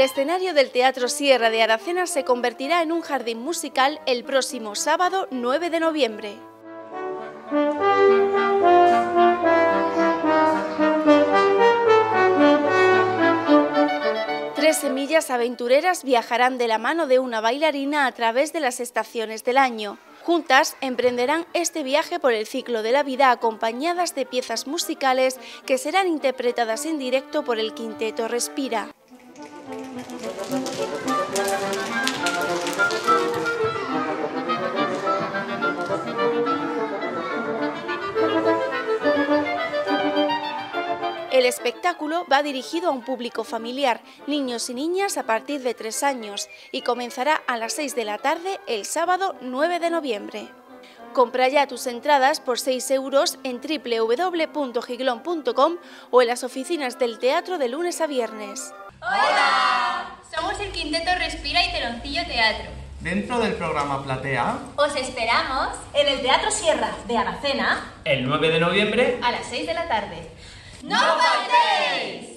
escenario del Teatro Sierra de Aracena se convertirá en un jardín musical el próximo sábado 9 de noviembre. Tres semillas aventureras viajarán de la mano de una bailarina a través de las estaciones del año. Juntas emprenderán este viaje por el ciclo de la vida acompañadas de piezas musicales que serán interpretadas en directo por el quinteto Respira. El espectáculo va dirigido a un público familiar, niños y niñas a partir de tres años, y comenzará a las 6 de la tarde el sábado 9 de noviembre. Compra ya tus entradas por 6 euros en www.giglon.com o en las oficinas del teatro de lunes a viernes. ¡Hola! Quinteto Respira y Teloncillo Teatro. Dentro del programa Platea, Os esperamos En el Teatro Sierra de Aracena el 9 de noviembre a las 6 de la tarde. ¡No faltéis!